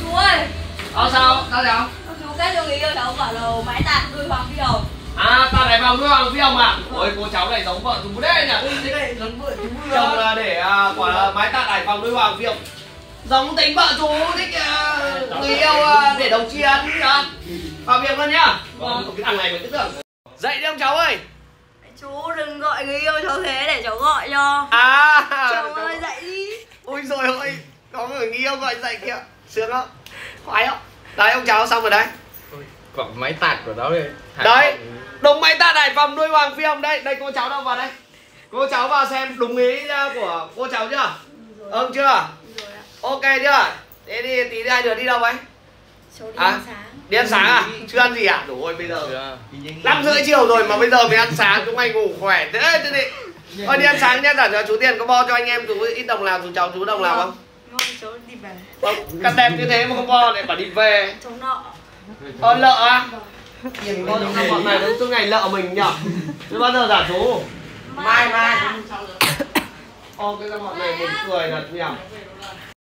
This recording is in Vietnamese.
chú ơi. Ờ sao? Sao sao? Chú kết cho người yêu cháu bảo là mái tạc đuôi hoàng phi hồng. À, ta này vào nuôi hoàng phi hồng à? Ôi, cô cháu này giống vợ chú đấy nhỉ? Thế này giống vợ chú Chồng là để à, quả là mái tạc hải phòng nuôi hoàng phi hồng. Giống tính vợ chú thích à, người yêu à, để đồng chiến nhá Vào việc luôn nhá. Vâng, cái thằng này mình cứ tưởng. Dậy đi ông cháu ơi. Chú đừng gọi người yêu cháu thế để cháu gọi cho. À. Cháu ơi dậy đi. Ôi rồi ôi Có người yêu gọi dậy kìa Sướng không? Khoái không? Đấy ông cháu xong rồi đấy Quả máy tạt của nó đây Đấy Đúng máy tạc hải phòng nuôi hoàng phi hồng đây Đây cô cháu đâu vào đây Cô cháu vào xem đúng ý à, của cô cháu chưa? Ông chưa? Ok chưa? Thế thì tí hai đứa đi đâu ấy? Đi À? ăn sáng Đi ăn sáng à? Chưa ăn gì à? Đủ rồi bây giờ năm rưỡi chiều rồi mà bây giờ mới ăn sáng chúng mày ngủ khỏe thế thế đi thôi đi ăn sáng nhá trả cho chú tiền có bo cho anh em chú ít đồng nào chú cháu chú đồng nào không Ngon cháu đi về. Cắt đẹp như thế mà không bo lại bảo đi về. Cháu nợ. Ờ lợ à tiền con trong bọn này nó suốt ngày lợ mình nhở? Chứ bao giờ giả chú Mai mai. Ô cái bọn này mình cười thật nhở